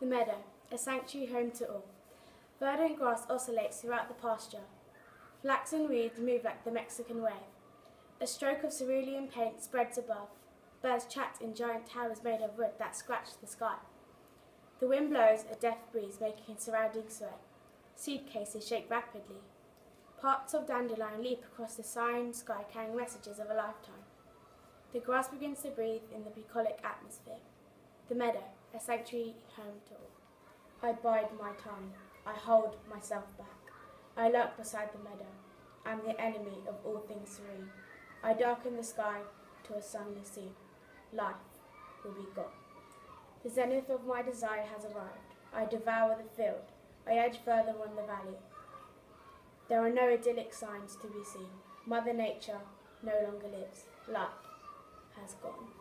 The meadow, a sanctuary home to all. Verdant grass oscillates throughout the pasture. Flaxen weeds move like the Mexican wave. A stroke of cerulean paint spreads above. Birds chat in giant towers made of wood that scratch the sky. The wind blows a deaf breeze, making surroundings sway. Seed cases shake rapidly. Parts of dandelion leap across the sighing sky, carrying messages of a lifetime. The grass begins to breathe in the bucolic atmosphere. The meadow, a sanctuary home to all. I bide my time. I hold myself back. I lurk beside the meadow. I'm the enemy of all things serene. I darken the sky to a sunless sea. Life will be gone. The zenith of my desire has arrived. I devour the field. I edge further on the valley. There are no idyllic signs to be seen. Mother Nature no longer lives. Life has gone.